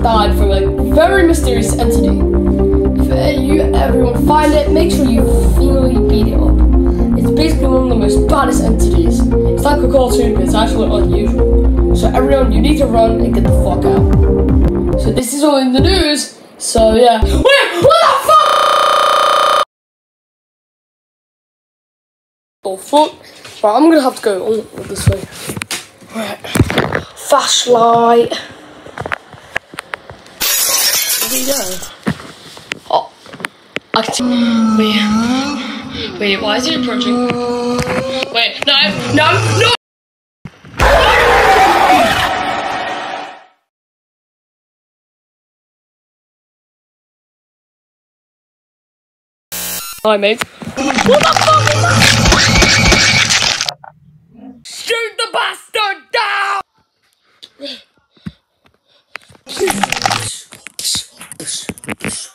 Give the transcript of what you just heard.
died from a very mysterious entity. If you everyone find it, make sure you fully beat it up. It's basically one of the most baddest entities. It's like a cartoon, but it's actually unusual. So everyone, you need to run and get the fuck out. So this is all in the news. So yeah. Wait, what the fuck? Oh fuck. Right, I'm gonna have to go on this way. Right. Flashlight. We go. Oh. Wait. Wait, why is it approaching? Wait, no, no, no! Hi, mate. What the fuck is that? Shoot the bastard down! τους.